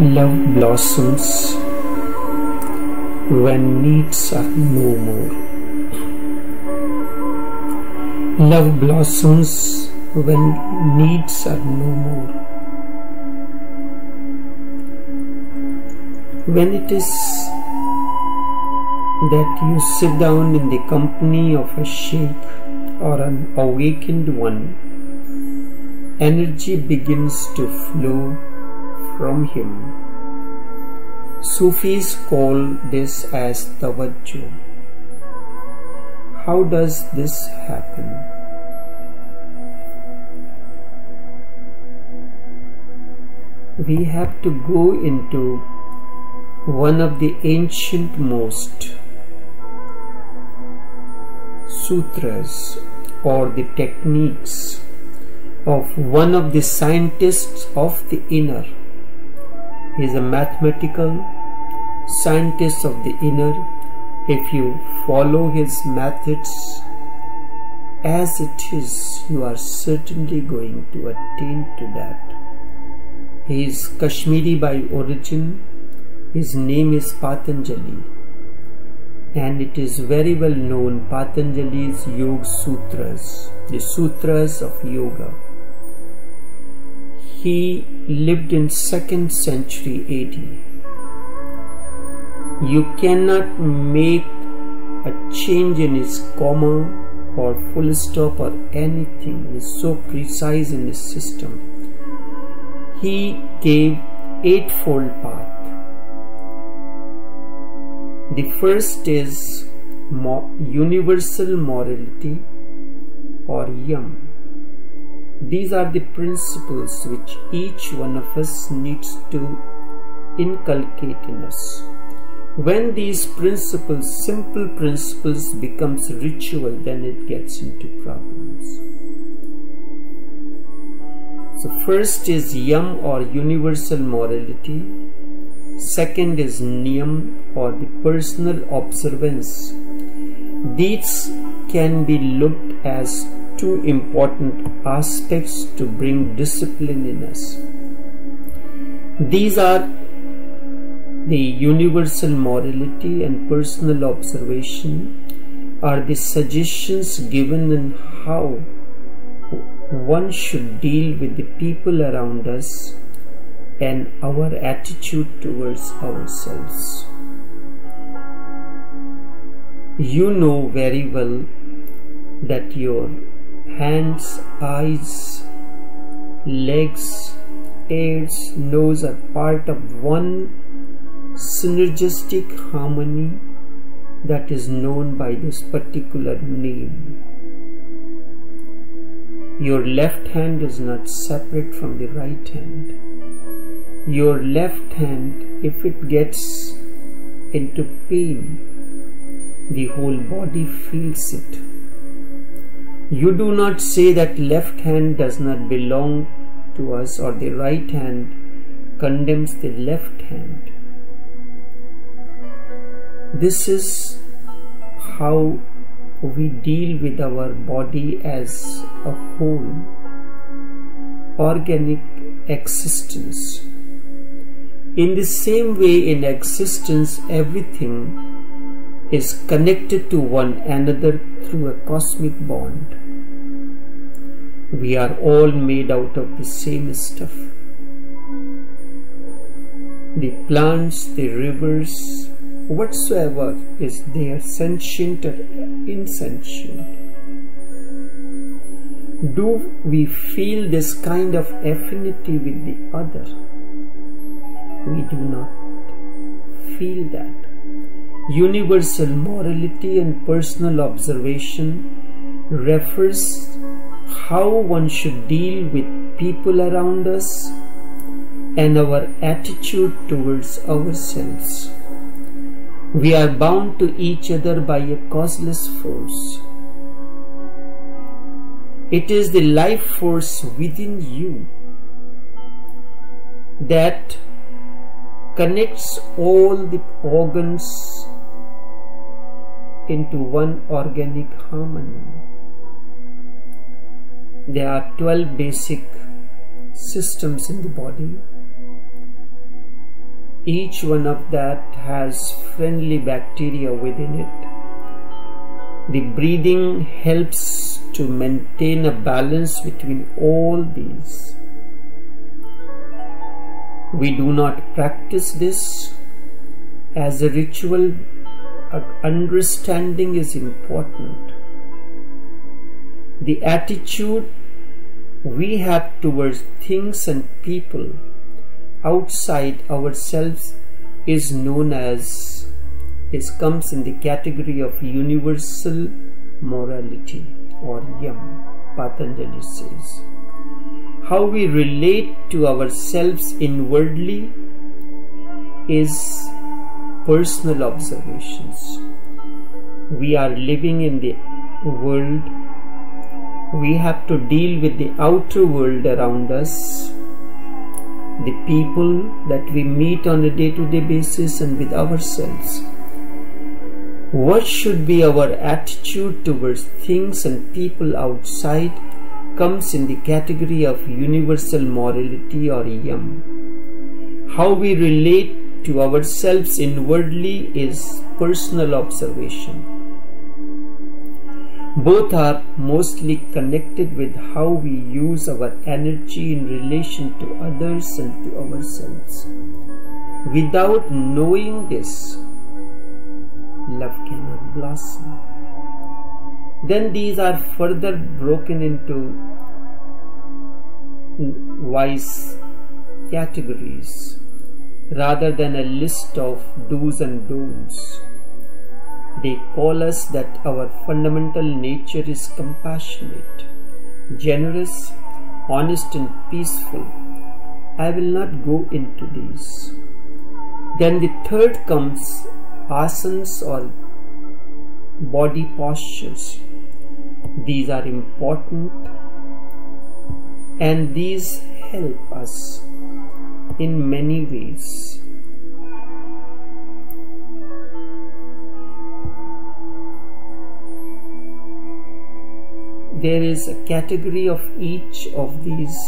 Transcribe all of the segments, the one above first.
Love blossoms when needs are no more. Love blossoms when needs are no more. When it is that you sit down in the company of a sheikh or an awakened one, energy begins to flow from him. Sufis call this as tawajjuh. How does this happen? We have to go into one of the ancient most sutras or the techniques of one of the scientists of the inner. He is a mathematical scientist of the inner. If you follow his methods as it is, you are certainly going to attain to that. He is Kashmiri by origin. His name is Patanjali and it is very well known Patanjali's Yoga Sutras, the Sutras of Yoga. He lived in 2nd century AD. You cannot make a change in his comma or full stop or anything. Is so precise in his system. He gave eightfold path the first is universal morality or yam. These are the principles which each one of us needs to inculcate in us. When these principles, simple principles, becomes ritual, then it gets into problems. So first is yam or universal morality Second is niyam or the personal observance. These can be looked as two important aspects to bring discipline in us. These are the universal morality and personal observation are the suggestions given in how one should deal with the people around us and our attitude towards ourselves. You know very well that your hands, eyes, legs, ears, nose are part of one synergistic harmony that is known by this particular name. Your left hand is not separate from the right hand your left hand, if it gets into pain, the whole body feels it. You do not say that left hand does not belong to us or the right hand condemns the left hand. This is how we deal with our body as a whole, organic existence. In the same way, in existence, everything is connected to one another through a cosmic bond. We are all made out of the same stuff. The plants, the rivers, whatsoever is there, sentient or insentient. Do we feel this kind of affinity with the other? we do not feel that. Universal morality and personal observation refers how one should deal with people around us and our attitude towards ourselves. We are bound to each other by a causeless force. It is the life force within you that connects all the organs into one organic harmony. There are 12 basic systems in the body. Each one of that has friendly bacteria within it. The breathing helps to maintain a balance between all these. We do not practice this as a ritual. Understanding is important. The attitude we have towards things and people outside ourselves is known as is comes in the category of universal morality or yam patanjali says how we relate to ourselves inwardly is personal observations. We are living in the world we have to deal with the outer world around us, the people that we meet on a day to day basis, and with ourselves. What should be our attitude towards things and people outside comes in the category of universal morality or yam. How we relate to ourselves inwardly is personal observation. Both are mostly connected with how we use our energy in relation to others and to ourselves. Without knowing this, love cannot blossom. Then these are further broken into wise categories rather than a list of do's and don'ts. They call us that our fundamental nature is compassionate, generous, honest, and peaceful. I will not go into these. Then the third comes asanas or body postures. These are important and these help us in many ways. There is a category of each of these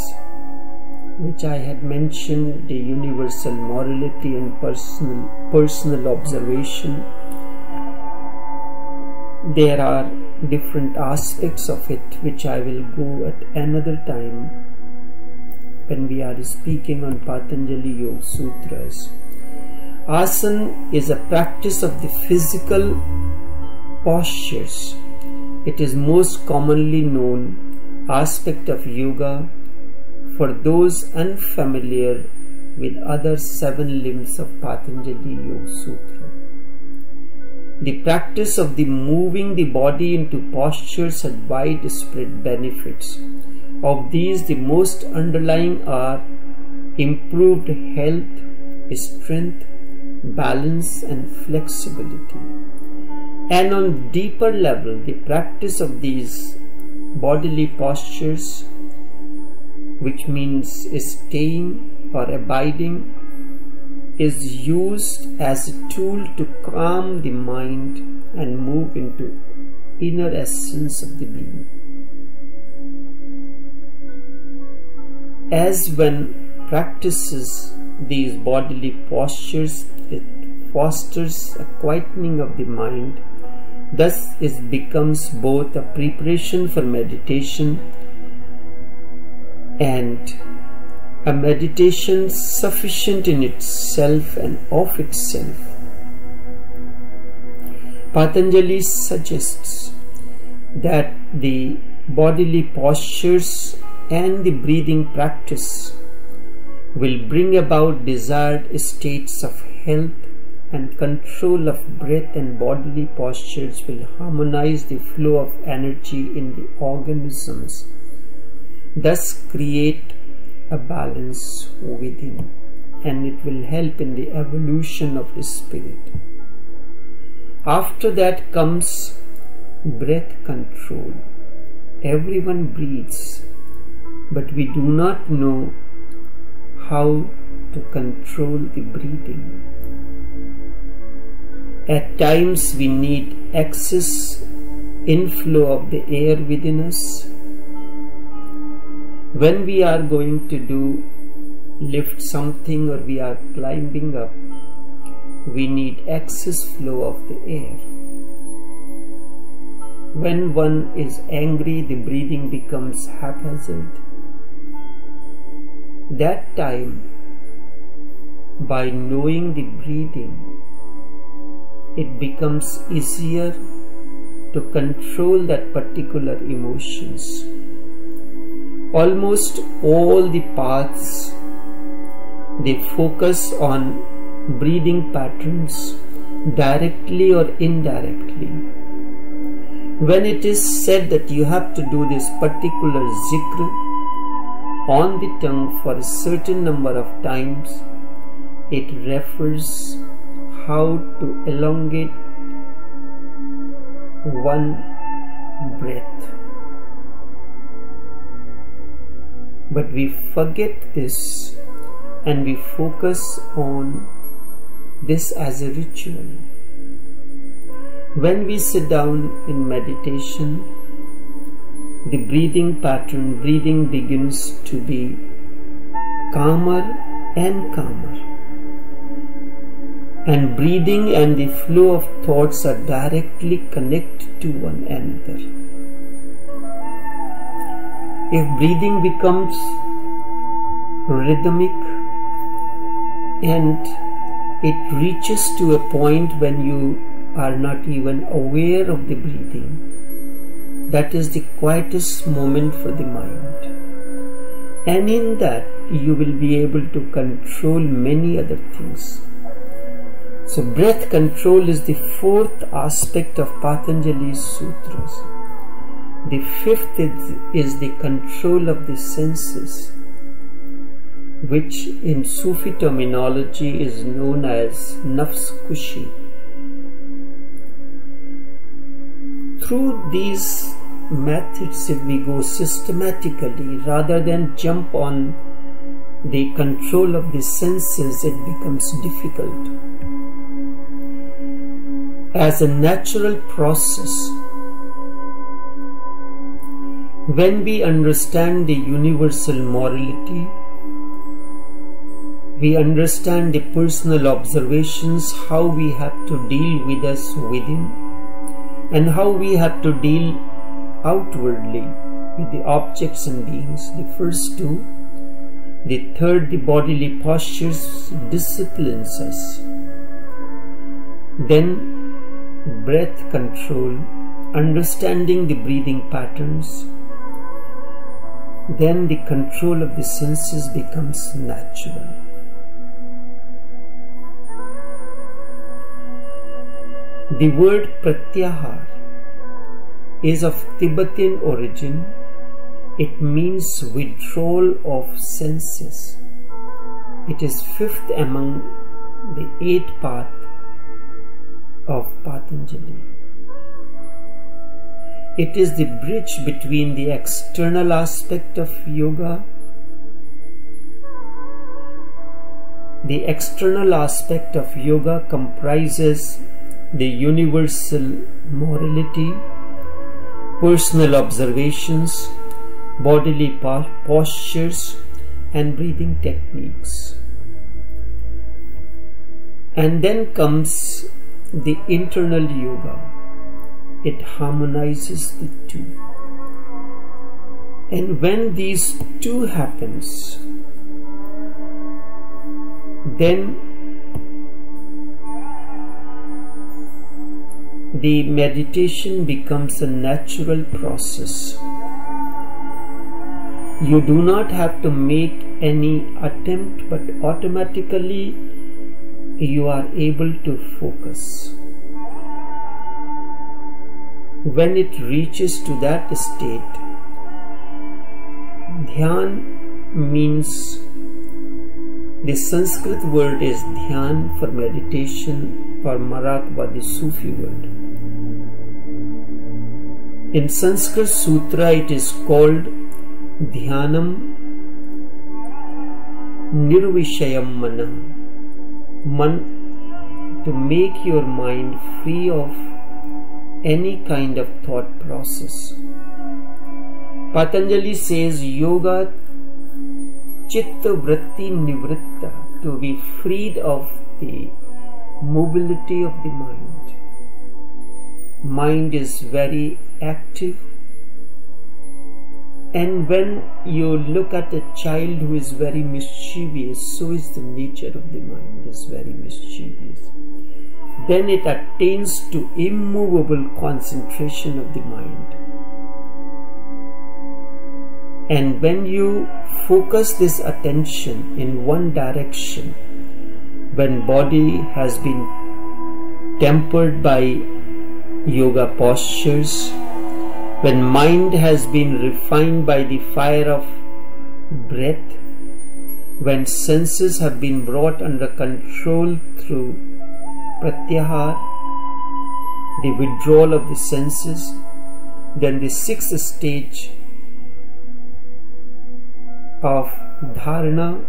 which I had mentioned the universal morality and personal personal observation. There are different aspects of it which I will go at another time when we are speaking on Patanjali Yoga Sutras. Asana is a practice of the physical postures it is most commonly known aspect of yoga for those unfamiliar with other seven limbs of Patanjali Yoga Sutra. The practice of the moving the body into postures had widespread benefits. Of these, the most underlying are improved health, strength, balance, and flexibility. And on deeper level, the practice of these bodily postures, which means staying or abiding, is used as a tool to calm the mind and move into inner essence of the being. As one practices these bodily postures, it fosters a quietening of the mind Thus, it becomes both a preparation for meditation and a meditation sufficient in itself and of itself. Patanjali suggests that the bodily postures and the breathing practice will bring about desired states of health and control of breath and bodily postures will harmonize the flow of energy in the organisms, thus create a balance within and it will help in the evolution of the spirit. After that comes breath control. Everyone breathes, but we do not know how to control the breathing. At times we need excess inflow of the air within us. When we are going to do lift something or we are climbing up, we need excess flow of the air. When one is angry, the breathing becomes haphazard. That time, by knowing the breathing, it becomes easier to control that particular emotions. Almost all the paths they focus on breathing patterns directly or indirectly when it is said that you have to do this particular zikr on the tongue for a certain number of times, it refers how to elongate one breath. But we forget this and we focus on this as a ritual. When we sit down in meditation, the breathing pattern, breathing begins to be calmer and calmer. And breathing and the flow of thoughts are directly connected to one another. If breathing becomes rhythmic and it reaches to a point when you are not even aware of the breathing. That is the quietest moment for the mind. And in that, you will be able to control many other things. So, breath control is the fourth aspect of Patanjali's sutras. The fifth is, the control of the senses, which in Sufi terminology is known as nafs kushi. through these methods, if we go systematically rather than jump on the control of the senses, it becomes difficult. As a natural process, when we understand the universal morality, we understand the personal observations, how we have to deal with us within and how we have to deal outwardly with the objects and beings. The first two. The third, the bodily postures, disciplines us. Then, breath control, understanding the breathing patterns. Then, the control of the senses becomes natural. The word pratyahar is of Tibetan origin. It means withdrawal of senses. It is fifth among the eight path of Patanjali. It is the bridge between the external aspect of yoga, the external aspect of yoga comprises the universal morality, personal observations, bodily postures, and breathing techniques. And then comes the internal yoga. It harmonizes the two. And when these two happens, then the meditation becomes a natural process. You do not have to make any attempt, but automatically you are able to focus. When it reaches to that state, dhyan means the Sanskrit word is dhyan for meditation or Marathwadi Sufi word. In Sanskrit Sutra, it is called Dhyanam Nirvishayam Mana. Man, to make your mind free of any kind of thought process. Patanjali says Yoga Chitta Vritti Nivritta, to be freed of the mobility of the mind. Mind is very active and when you look at a child who is very mischievous, so is the nature of the mind is very mischievous. Then it attains to immovable concentration of the mind. And when you focus this attention in one direction, when body has been tempered by yoga postures, when mind has been refined by the fire of breath, when senses have been brought under control through pratyahar, the withdrawal of the senses, then the sixth stage of dharana.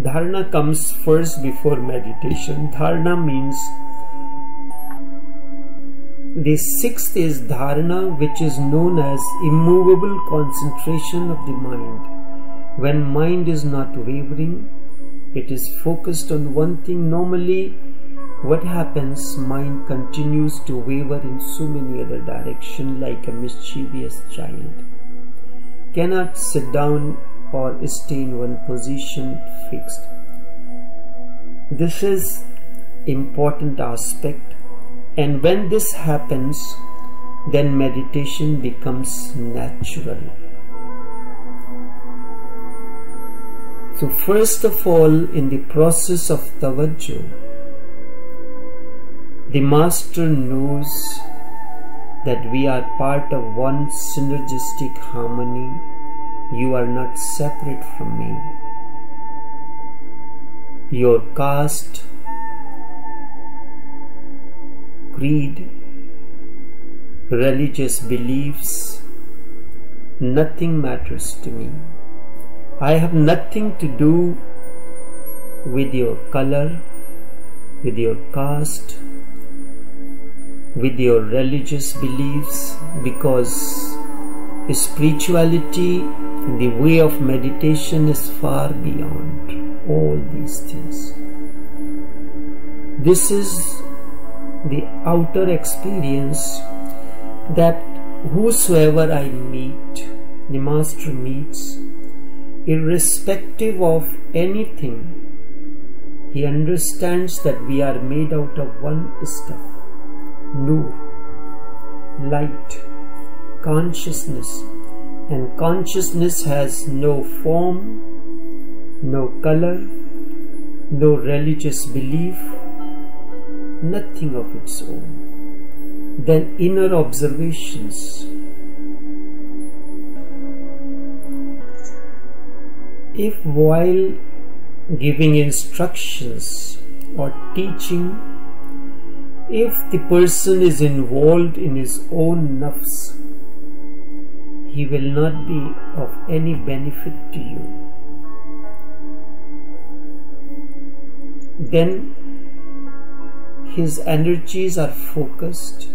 Dharana comes first before meditation. Dharana means the sixth is dharana, which is known as immovable concentration of the mind. When mind is not wavering, it is focused on one thing. Normally, what happens? Mind continues to waver in so many other directions like a mischievous child. Cannot sit down or stay in one position fixed. This is important aspect and when this happens, then meditation becomes natural. So, first of all, in the process of tawajjuh, the master knows that we are part of one synergistic harmony. You are not separate from me. Your caste, creed, religious beliefs, nothing matters to me. I have nothing to do with your color, with your caste, with your religious beliefs because spirituality, the way of meditation is far beyond all these things. This is the outer experience that whosoever I meet, the Master meets, irrespective of anything, he understands that we are made out of one stuff nur, light, consciousness, and consciousness has no form, no color, no religious belief, nothing of its own. Then inner observations. If while giving instructions or teaching, if the person is involved in his own nafs, he will not be of any benefit to you. Then his energies are focused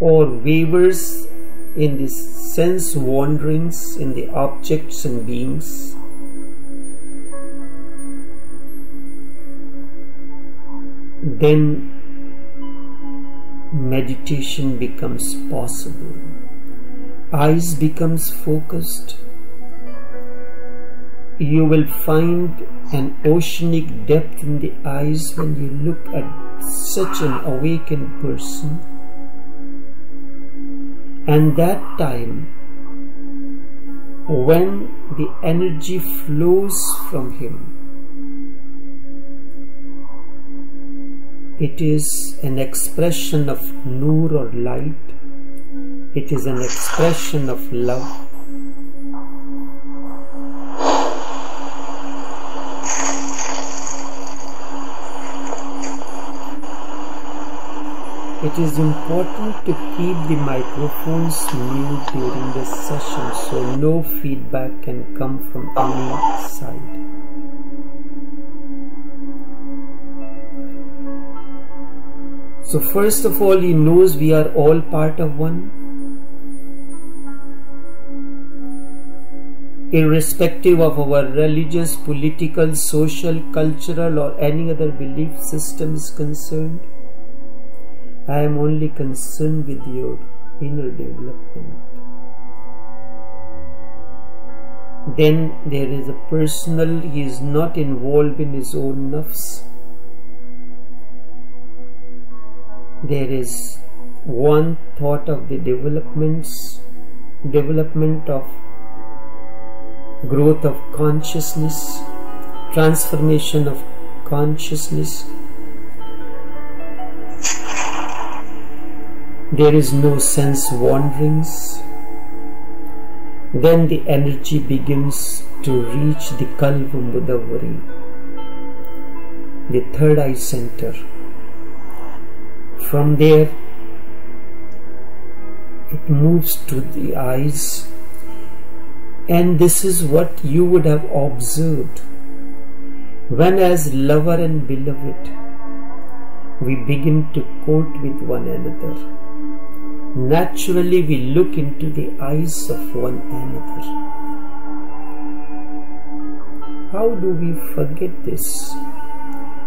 or wavers in the sense wanderings in the objects and beings. Then meditation becomes possible. Eyes becomes focused. You will find an oceanic depth in the eyes when you look at such an awakened person. And that time, when the energy flows from him, it is an expression of nur or light, it is an expression of love It is important to keep the microphones mute during the session so no feedback can come from any side. So first of all he knows we are all part of one. irrespective of our religious, political, social, cultural, or any other belief system is concerned. I am only concerned with your inner development. Then there is a personal, he is not involved in his own nafs. There is one thought of the developments, development of growth of consciousness, transformation of consciousness. There is no sense wanderings. Then the energy begins to reach the Kalva Mudavari, the third eye center. From there, it moves to the eyes and this is what you would have observed when, as lover and beloved, we begin to court with one another. Naturally, we look into the eyes of one another. How do we forget this?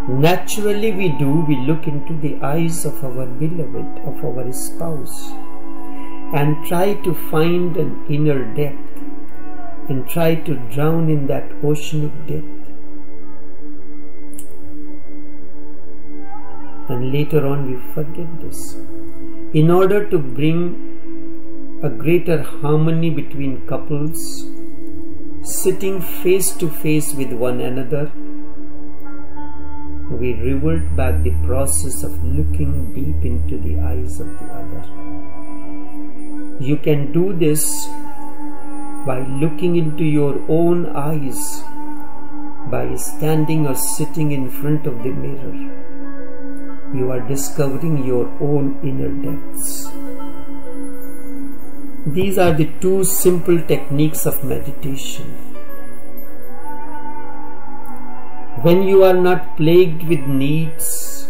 Naturally, we do. We look into the eyes of our beloved, of our spouse, and try to find an inner depth and try to drown in that ocean of death. And later on, we forget this. In order to bring a greater harmony between couples, sitting face to face with one another, we revert back the process of looking deep into the eyes of the other. You can do this by looking into your own eyes, by standing or sitting in front of the mirror, you are discovering your own inner depths. These are the two simple techniques of meditation. When you are not plagued with needs,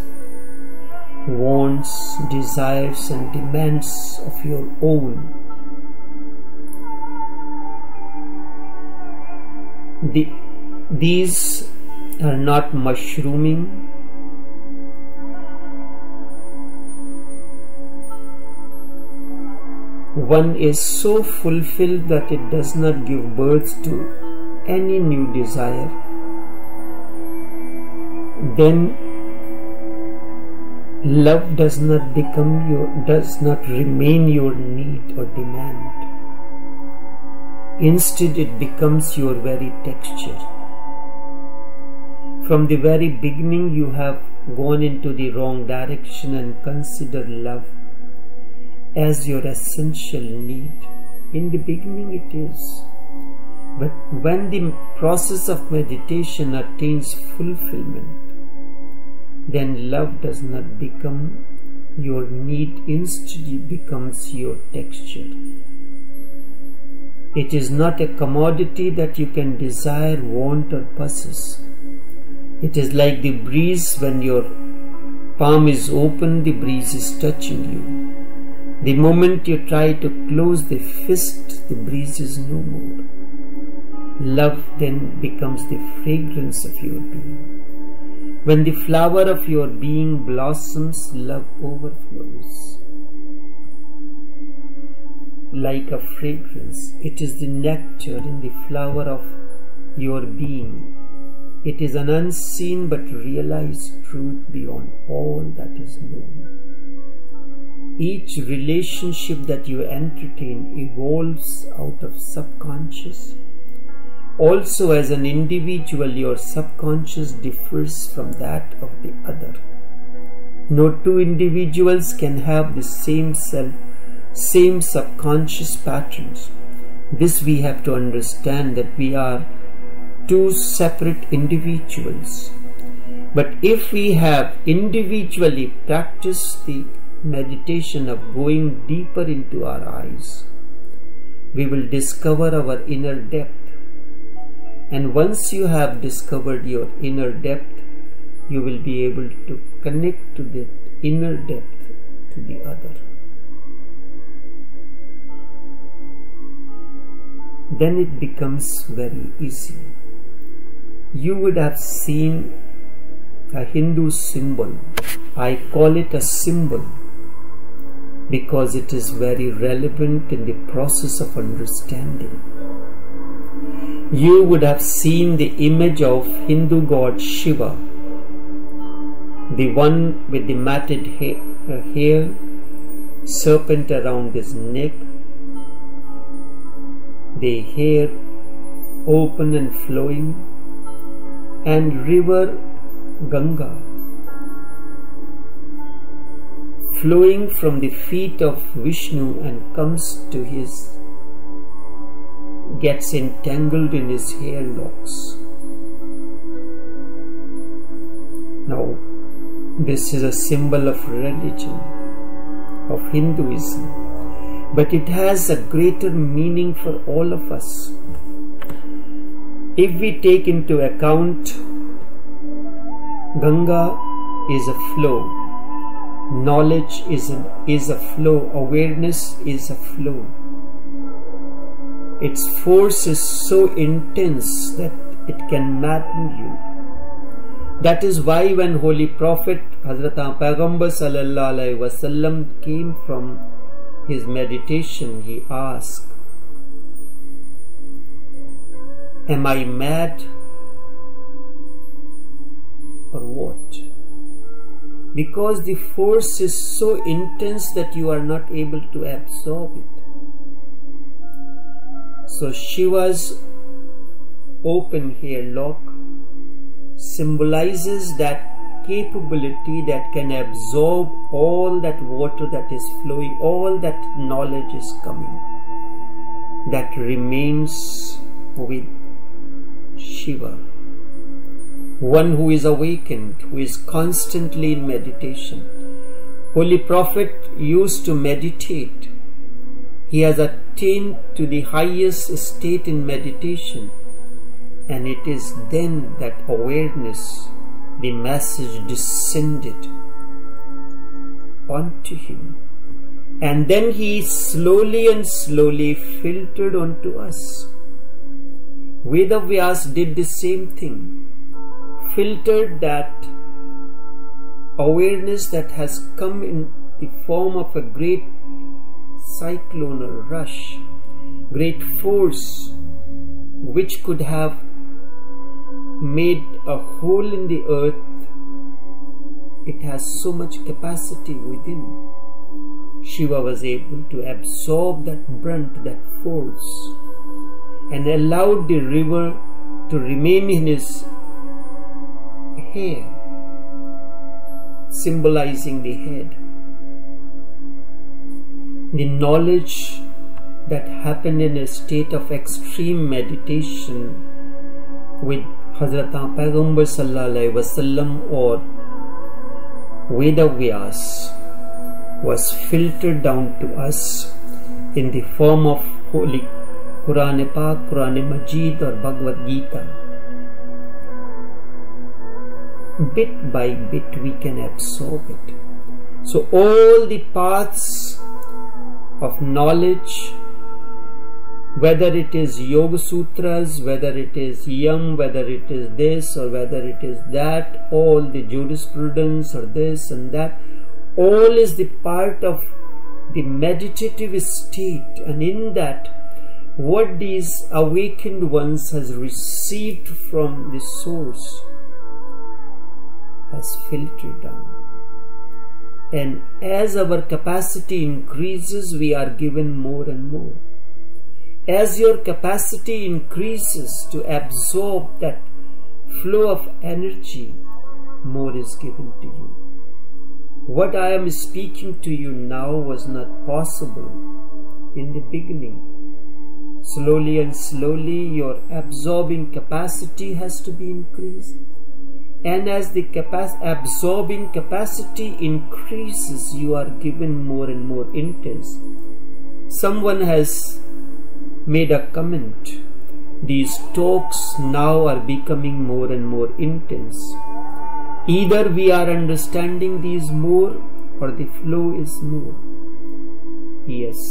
wants, desires, and demands of your own, the, these are not mushrooming one is so fulfilled that it does not give birth to any new desire then love does not become your does not remain your need or demand Instead, it becomes your very texture. From the very beginning, you have gone into the wrong direction and consider love as your essential need. In the beginning, it is. But when the process of meditation attains fulfillment, then love does not become your need, instead, it becomes your texture. It is not a commodity that you can desire, want, or possess. It is like the breeze when your palm is open, the breeze is touching you. The moment you try to close the fist, the breeze is no more. Love then becomes the fragrance of your being. When the flower of your being blossoms, love overflows like a fragrance. It is the nectar in the flower of your being. It is an unseen but realized truth beyond all that is known. Each relationship that you entertain evolves out of subconscious. Also, as an individual, your subconscious differs from that of the other. No two individuals can have the same self same subconscious patterns. This we have to understand that we are two separate individuals. But if we have individually practiced the meditation of going deeper into our eyes, we will discover our inner depth. And once you have discovered your inner depth, you will be able to connect to the inner depth to the other. then it becomes very easy. You would have seen a Hindu symbol. I call it a symbol because it is very relevant in the process of understanding. You would have seen the image of Hindu god Shiva, the one with the matted hair, uh, hair serpent around his neck, the hair open and flowing, and river Ganga flowing from the feet of Vishnu and comes to his gets entangled in his hair locks. Now, this is a symbol of religion, of Hinduism, but it has a greater meaning for all of us. If we take into account Ganga is a flow. Knowledge is a, is a flow. Awareness is a flow. Its force is so intense that it can madden you. That is why when Holy Prophet Hazrat Paighambar Sallallahu Alaihi Wasallam came from his meditation, he asked, Am I mad or what? Because the force is so intense that you are not able to absorb it. So Shiva's open hair lock symbolizes that capability that can absorb all that water that is flowing, all that knowledge is coming, that remains with Shiva one who is awakened, who is constantly in meditation. Holy Prophet used to meditate. He has attained to the highest state in meditation, and it is then that awareness, the message descended onto him. And then he slowly and slowly filtered onto us. Vedavyas did the same thing filtered that awareness that has come in the form of a great cyclone or rush, great force, which could have made a hole in the earth. It has so much capacity within. Shiva was able to absorb that brunt, that force, and allowed the river to remain in his hair, symbolizing the head. The knowledge that happened in a state of extreme meditation with Hazrat Paighambar Sallallahu Wasallam or Veda Vyas was filtered down to us in the form of Holy Quran Pak, Quran Majid or Bhagavad Gita bit by bit we can absorb it. So, all the paths of knowledge, whether it is Yoga Sutras, whether it is Yam, whether it is this or whether it is that, all the jurisprudence or this and that, all is the part of the meditative state, and in that, what these awakened ones has received from the source has filtered down. And as our capacity increases, we are given more and more. As your capacity increases to absorb that flow of energy, more is given to you. What I am speaking to you now was not possible in the beginning. Slowly and slowly, your absorbing capacity has to be increased and as the capac- absorbing capacity increases. You are given more and more intense someone has made a comment. These talks now are becoming more and more intense. Either we are understanding these more or the flow is more. Yes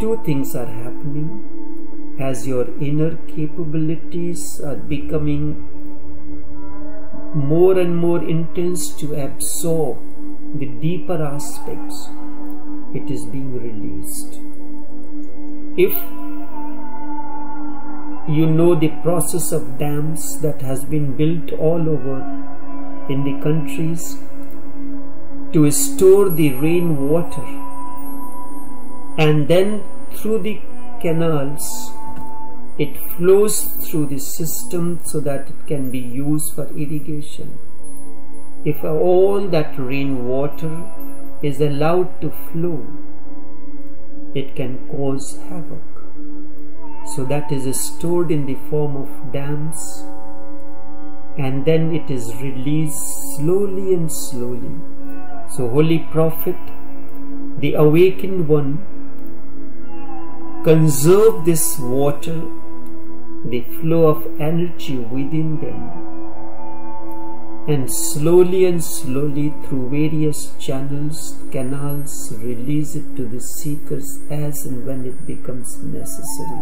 two things are happening. As your inner capabilities are becoming more and more intense to absorb the deeper aspects, it is being released. If you know the process of dams that has been built all over in the countries to store the rainwater and then through the canals it flows through the system so that it can be used for irrigation. If all that rainwater is allowed to flow, it can cause havoc. So that is stored in the form of dams and then it is released slowly and slowly. So Holy Prophet, the awakened one, conserve this water the flow of energy within them and slowly and slowly through various channels, canals, release it to the seekers as and when it becomes necessary.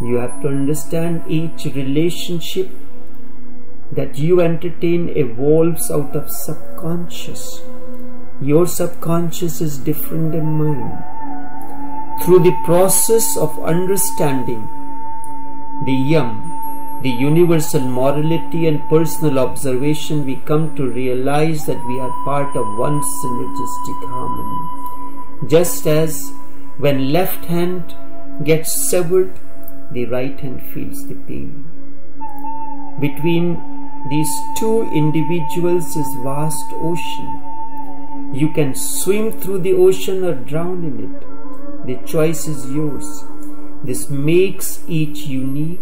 You have to understand each relationship that you entertain evolves out of subconscious. Your subconscious is different than mine. Through the process of understanding the yam, the universal morality and personal observation, we come to realize that we are part of one synergistic harmony. Just as when left hand gets severed, the right hand feels the pain. Between these two individuals is vast ocean. You can swim through the ocean or drown in it. The choice is yours. This makes each unique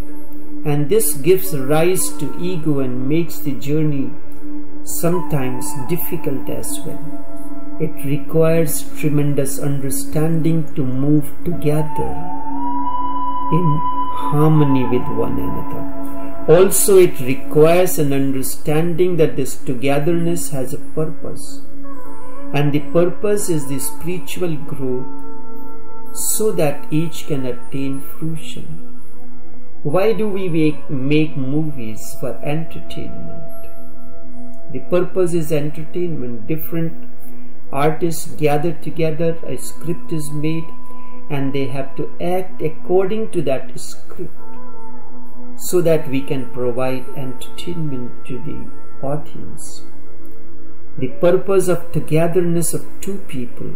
and this gives rise to ego and makes the journey sometimes difficult as well. It requires tremendous understanding to move together in harmony with one another. Also, it requires an understanding that this togetherness has a purpose, and the purpose is the spiritual growth so that each can attain fruition. Why do we make, make movies for entertainment? The purpose is entertainment. Different artists gather together, a script is made, and they have to act according to that script so that we can provide entertainment to the audience. The purpose of togetherness of two people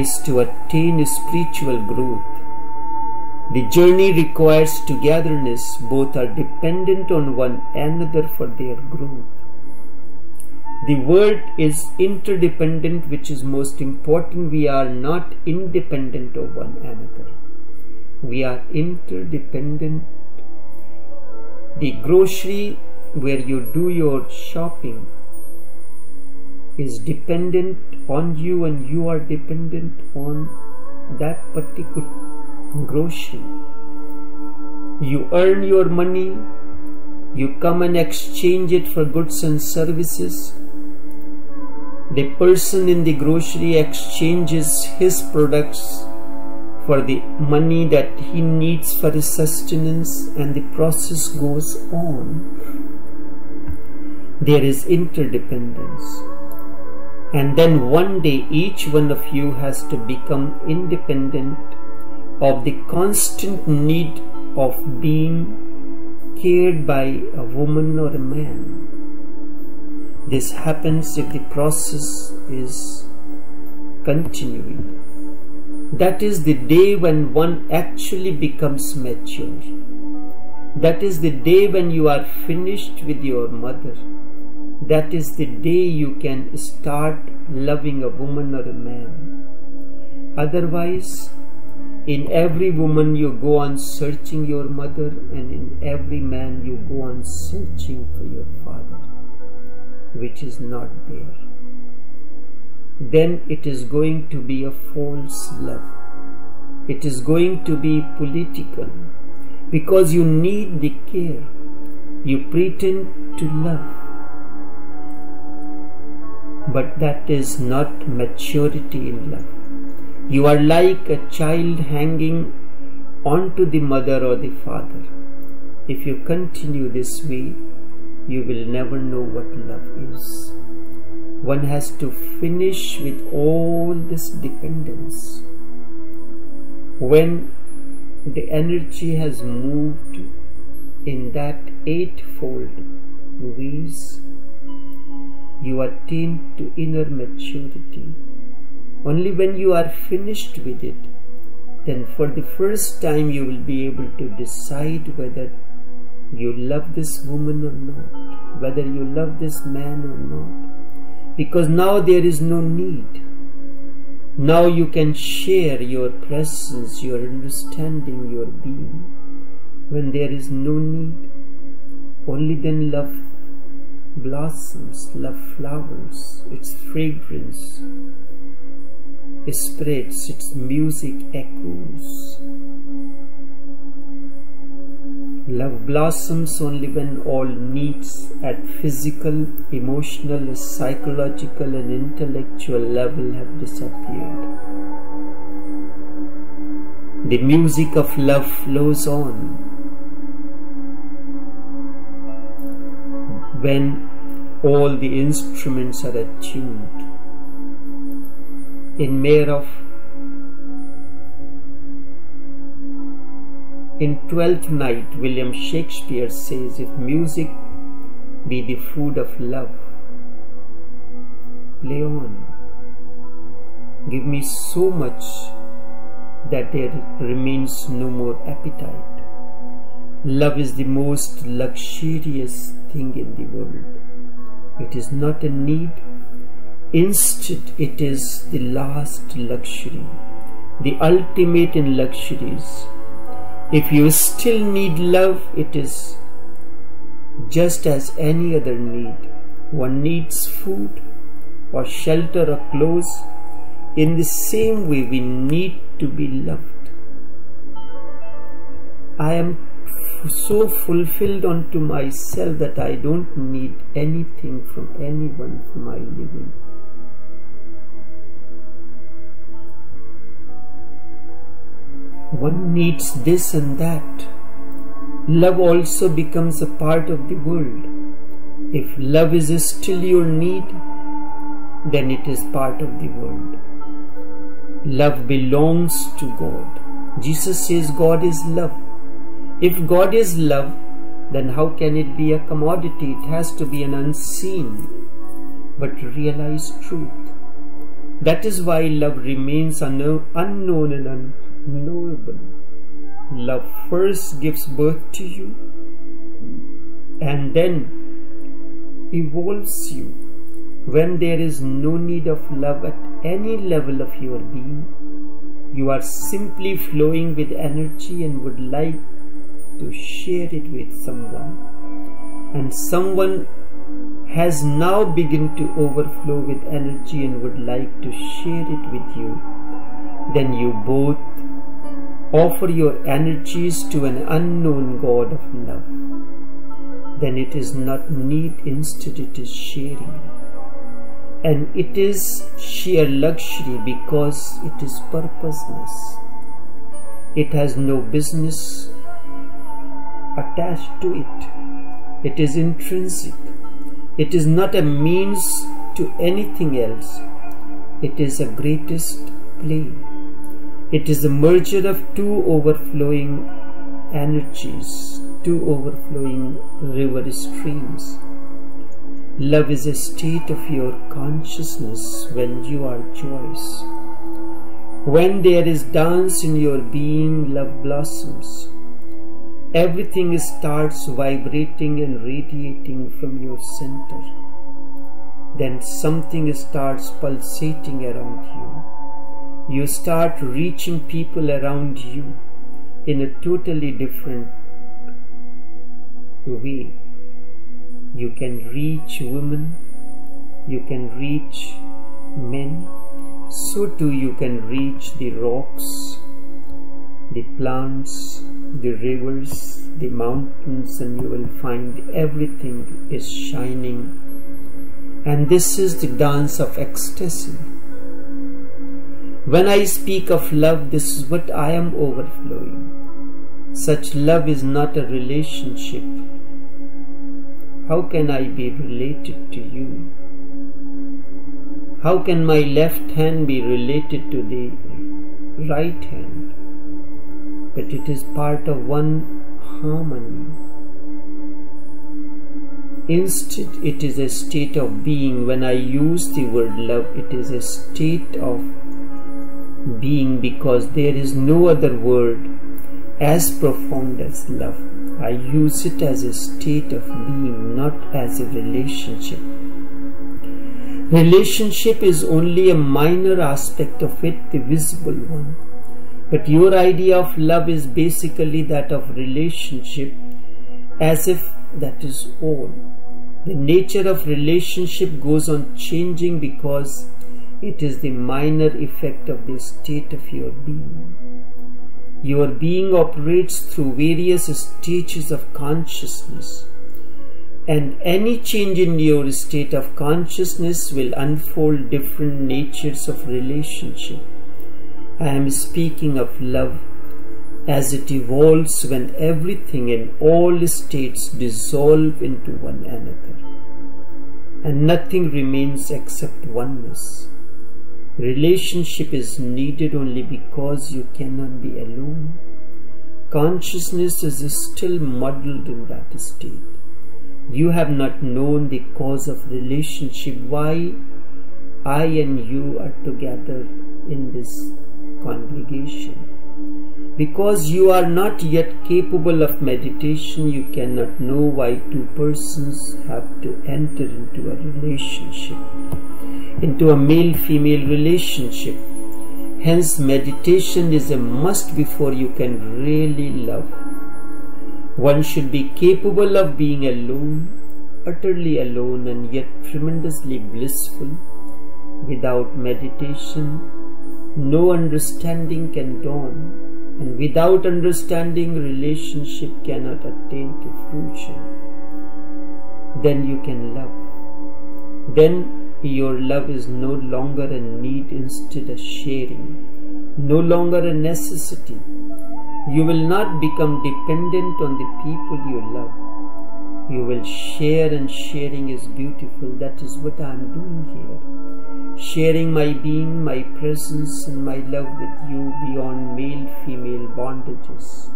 is to attain spiritual growth. The journey requires togetherness, both are dependent on one another for their growth. The world is interdependent, which is most important. We are not independent of one another. We are interdependent. The grocery where you do your shopping is dependent on you and you are dependent on that particular grocery. You earn your money, you come and exchange it for goods and services. The person in the grocery exchanges his products for the money that he needs for his sustenance, and the process goes on. There is interdependence. And then one day each one of you has to become independent of the constant need of being cared by a woman or a man. This happens if the process is continuing. That is the day when one actually becomes mature. That is the day when you are finished with your mother that is the day you can start loving a woman or a man. Otherwise, in every woman you go on searching your mother, and in every man you go on searching for your father, which is not there. Then it is going to be a false love. It is going to be political because you need the care. You pretend to love but that is not maturity in love. You are like a child hanging onto the mother or the father. If you continue this way, you will never know what love is. One has to finish with all this dependence. When the energy has moved in that eightfold ways, you attain to inner maturity. Only when you are finished with it, then for the first time you will be able to decide whether you love this woman or not, whether you love this man or not. Because now there is no need. Now you can share your presence, your understanding, your being. When there is no need, only then love blossoms, love flowers, its fragrance spreads, its music echoes. Love blossoms only when all needs at physical, emotional, psychological, and intellectual level have disappeared. The music of love flows on. When all the instruments are attuned. In Mayor of In Twelfth Night, William Shakespeare says, If music be the food of love, play on. Give me so much that there remains no more appetite. Love is the most luxurious thing in the world. It is not a need, instead, it is the last luxury, the ultimate in luxuries if you still need love, it is just as any other need. One needs food or shelter or clothes. In the same way, we need to be loved. I am so fulfilled unto myself that I don't need anything from anyone for my living. one needs this and that. Love also becomes a part of the world. If love is still your need, then it is part of the world. Love belongs to God. Jesus says God is love. If God is love, then how can it be a commodity? It has to be an unseen but realized truth. That is why love remains unknown and unknowable. Love first gives birth to you and then evolves you. When there is no need of love at any level of your being, you are simply flowing with energy and would like to share it with someone. And someone has now begun to overflow with energy and would like to share it with you. Then you both offer your energies to an unknown God of love, then it is not need, instead, it is sharing. And it is sheer luxury because it is purposeless. It has no business attached to it. It is intrinsic. It is not a means to anything else. It is a greatest play. It is the merger of two overflowing energies, two overflowing river streams. Love is a state of your consciousness when you are joyous. When there is dance in your being, love blossoms. Everything starts vibrating and radiating from your center. Then something starts pulsating around you you start reaching people around you in a totally different way. You can reach women, you can reach men, so too you can reach the rocks, the plants, the rivers, the mountains, and you will find everything is shining. And this is the dance of ecstasy When I speak of love, this is what I am overflowing. Such love is not a relationship. How can I be related to you? How can my left hand be related to the right hand? But it is part of one harmony. Instead, it is a state of being. When I use the word love, it is a state of being because there is no other word as profound as love. I use it as a state of being, not as a relationship. Relationship is only a minor aspect of it, the visible one. But your idea of love is basically that of relationship, as if that is all. The nature of relationship goes on changing because it is the minor effect of the state of your being. Your being operates through various stages of consciousness, and any change in your state of consciousness will unfold different natures of relationship. I am speaking of love as it evolves when everything in all states dissolve into one another and nothing remains except oneness. Relationship is needed only because you cannot be alone. Consciousness is still muddled in that state. You have not known the cause of relationship, why I and you are together in this congregation. Because you are not yet capable of meditation, you cannot know why two persons have to enter into a relationship, into a male female relationship. Hence, meditation is a must before you can really love. One should be capable of being alone, utterly alone, and yet tremendously blissful. Without meditation, no understanding can dawn and without understanding relationship cannot attain to fruition. Then you can love. Then your love is no longer a need instead of sharing no longer a necessity. You will not become dependent on the people you love you will share and sharing is beautiful that is what i am doing here sharing my being, my presence, and my love with you beyond male female bondages.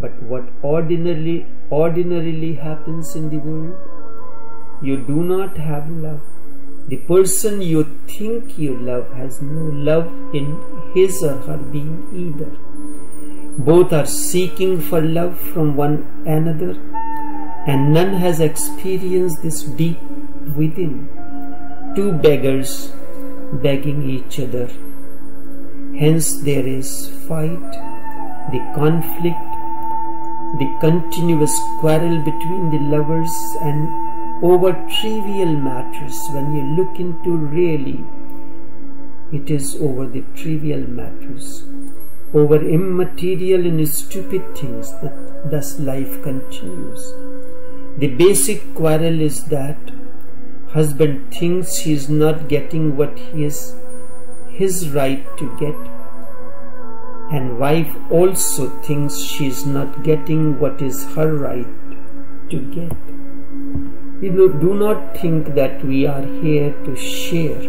But what ordinarily, ordinarily happens in the world? You do not have love. The person you think you love has no love in his or her being either. Both are seeking for love from one another, and none has experienced this deep within. Two beggars begging each other. Hence there is fight, the conflict, the continuous quarrel between the lovers and over trivial matters. When you look into really it is over the trivial matters. Over immaterial and stupid things that thus life continues the basic quarrel is that husband thinks he is not getting what he is his right to get and wife also thinks she is not getting what is her right to get. You know, do not think that we are here to share.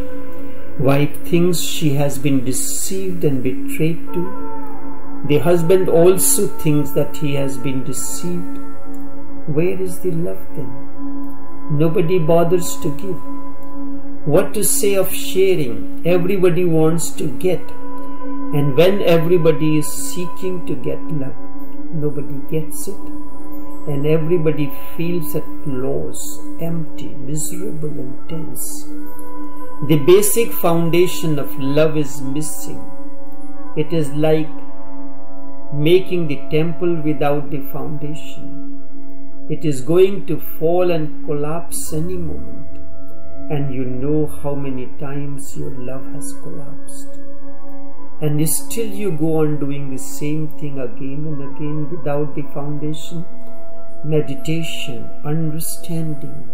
Wife thinks she has been deceived and betrayed too. The husband also thinks that he has been deceived where is the love then Nobody bothers to give. What to say of sharing? Everybody wants to get. And when everybody is seeking to get love, nobody gets it. And everybody feels at loss, empty, miserable, and tense. The basic foundation of love is missing. It is like making the temple without the foundation. It is going to fall and collapse any moment, and you know how many times your love has collapsed. And still you go on doing the same thing again and again without the foundation. Meditation, understanding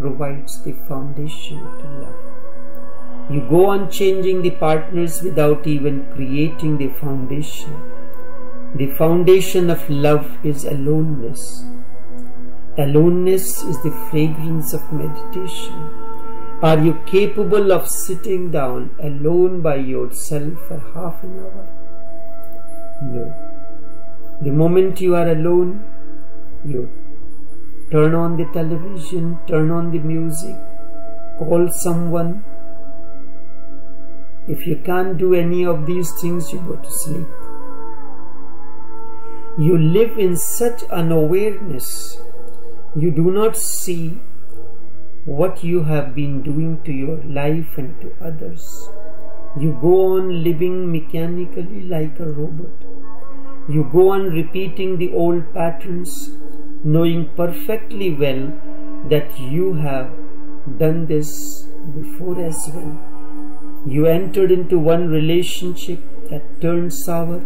provides the foundation to love. You go on changing the partners without even creating the foundation. The foundation of love is aloneness. Aloneness is the fragrance of meditation. Are you capable of sitting down alone by yourself for half an hour? No. The moment you are alone, you turn on the television, turn on the music, call someone, if you can't do any of these things, you go to sleep. You live in such unawareness. You do not see what you have been doing to your life and to others. You go on living mechanically like a robot. You go on repeating the old patterns, knowing perfectly well that you have done this before as well. You entered into one relationship that turned sour.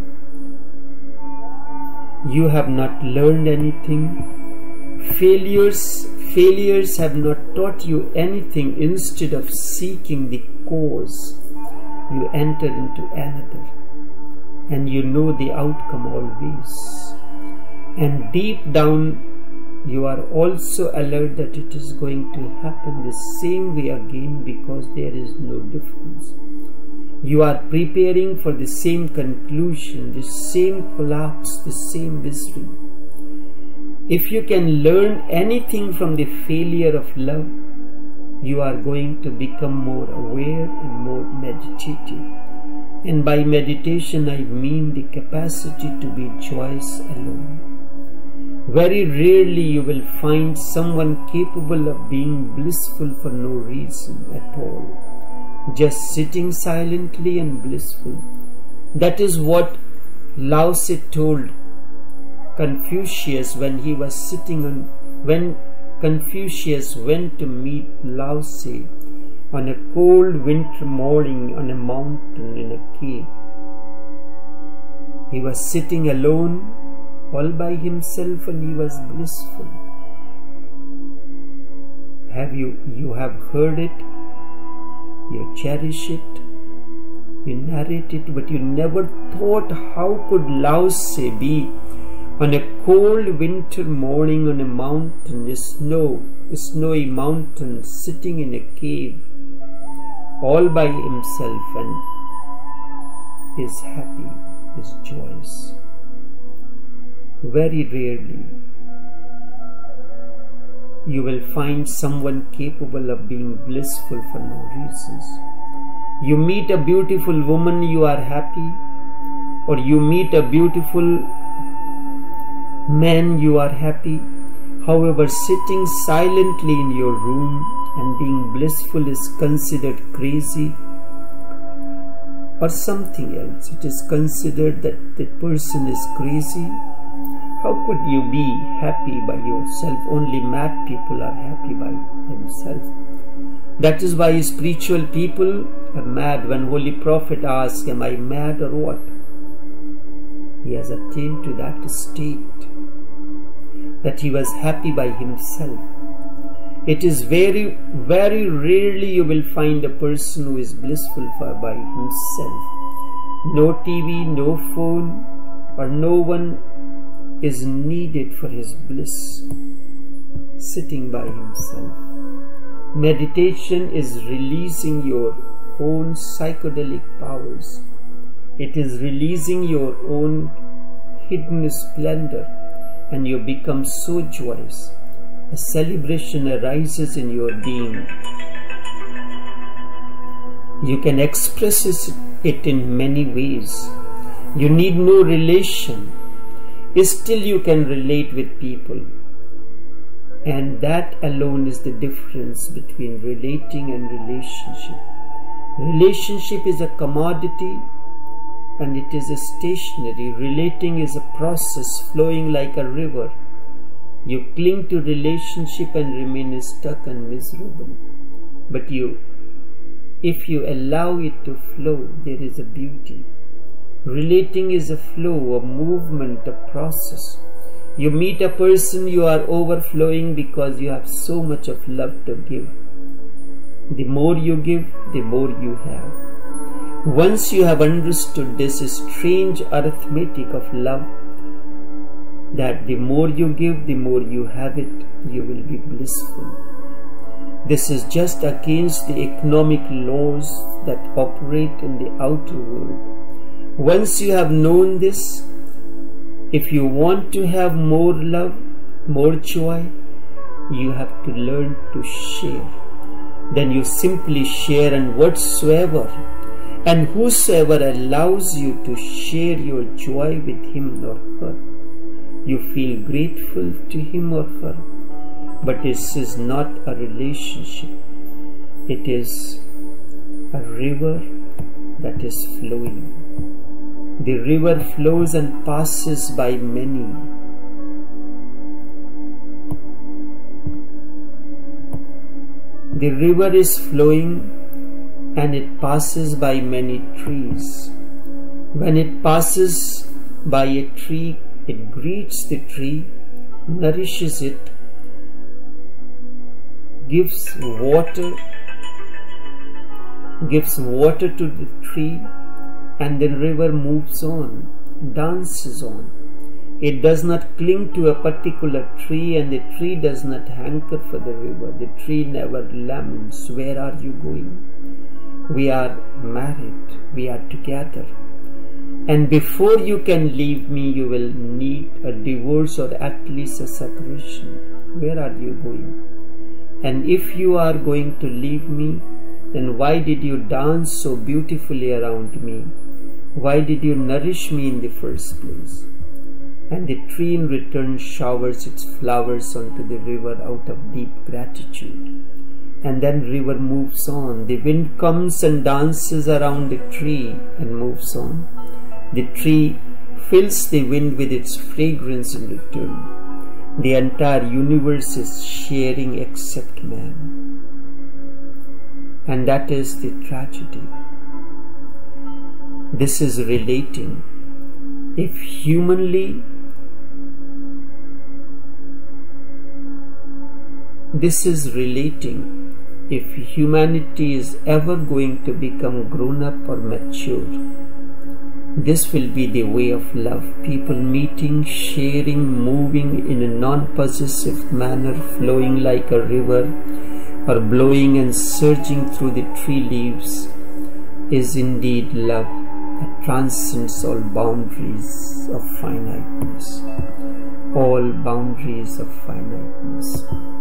You have not learned anything. Failures, failures have not taught you anything. Instead of seeking the cause, you enter into another. And you know the outcome always. And deep down you are also alert that it is going to happen the same way again because there is no difference. You are preparing for the same conclusion, the same collapse, the same misery. If you can learn anything from the failure of love, you are going to become more aware and more meditative. And by meditation, I mean the capacity to be joyous alone. Very rarely you will find someone capable of being blissful for no reason at all, just sitting silently and blissful. That is what Lao Tse told Confucius when he was sitting on when Confucius went to meet Lao Tse on a cold winter morning on a mountain in a cave. He was sitting alone all by himself and he was blissful. Have you you have heard it, you cherish it, you narrate it, but you never thought how could Lao Tse be on a cold winter morning on a mountain, a snow, a snowy mountain, sitting in a cave, all by himself and is happy, is joyous very rarely you will find someone capable of being blissful for no reasons. You meet a beautiful woman, you are happy, or you meet a beautiful man, you are happy. However, sitting silently in your room and being blissful is considered crazy or something else. It is considered that the person is crazy how could you be happy by yourself? Only mad people are happy by themselves. That is why spiritual people are mad when Holy Prophet asks, Am I mad or what? He has attained to that state that he was happy by himself. It is very, very rarely you will find a person who is blissful by himself. No TV, no phone, or no one is needed for his bliss, sitting by himself. Meditation is releasing your own psychedelic powers. It is releasing your own hidden splendor, and you become so joyous. A celebration arises in your being. You can express it in many ways. You need no relation still you can relate with people. And that alone is the difference between relating and relationship. Relationship is a commodity and it is a stationary. Relating is a process flowing like a river. You cling to relationship and remain stuck and miserable. But you, if you allow it to flow, there is a beauty. Relating is a flow, a movement, a process. You meet a person, you are overflowing because you have so much of love to give. The more you give, the more you have. Once you have understood this strange arithmetic of love, that the more you give, the more you have it, you will be blissful. This is just against the economic laws that operate in the outer world. Once you have known this, if you want to have more love, more joy, you have to learn to share. Then you simply share, and whatsoever and whosoever allows you to share your joy with him or her, you feel grateful to him or her. But this is not a relationship, it is a river that is flowing. The river flows and passes by many. The river is flowing and it passes by many trees. When it passes by a tree, it greets the tree, nourishes it, gives water, gives water to the tree, and the river moves on, dances on. It does not cling to a particular tree, and the tree does not hanker for the river. The tree never laments, Where are you going? We are married, we are together. And before you can leave me, you will need a divorce or at least a separation. Where are you going? And if you are going to leave me, then why did you dance so beautifully around me? Why did you nourish me in the first place? And the tree in return showers its flowers onto the river out of deep gratitude and then river moves on. The wind comes and dances around the tree and moves on. The tree fills the wind with its fragrance in return. The entire universe is sharing except man. And that is the tragedy. This is relating. If humanly this is relating if humanity is ever going to become grown up or mature. This will be the way of love. People meeting, sharing, moving in a non possessive manner, flowing like a river, or blowing and surging through the tree leaves, is indeed love that transcends all boundaries of finiteness. All boundaries of finiteness.